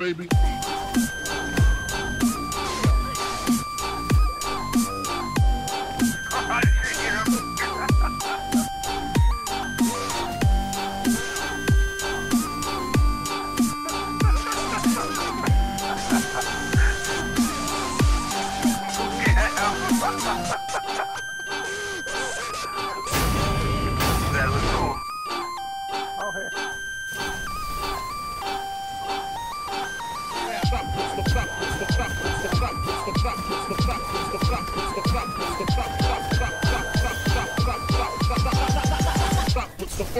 baby.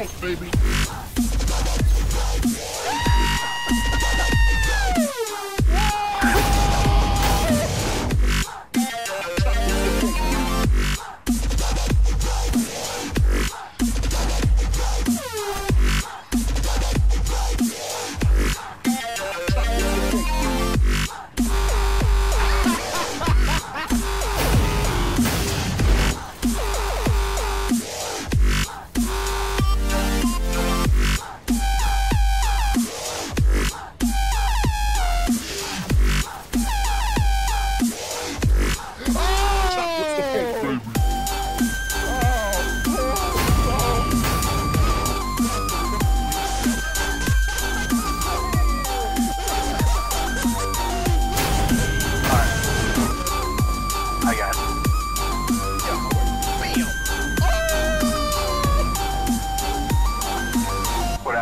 Funk, baby?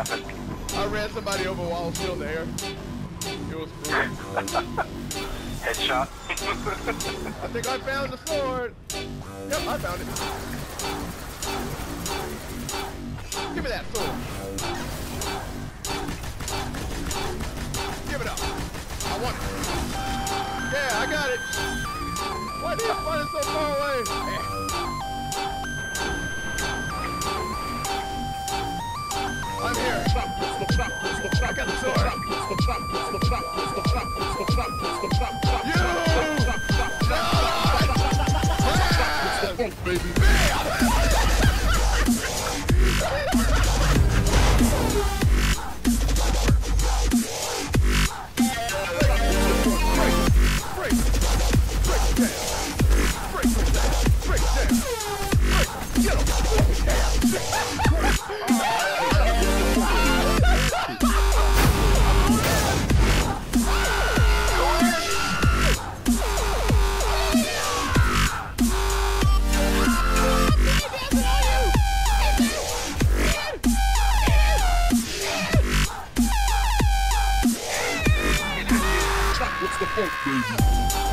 Happened? I ran somebody over while I was still in the air. It was brutal. Headshot. I think I found the sword. Yep, I found it. Give me that sword. Give it up. I want it. Yeah, I got it. Why did you find it so far away? Break down! Break down! Break! Get him! Break! the funk, baby.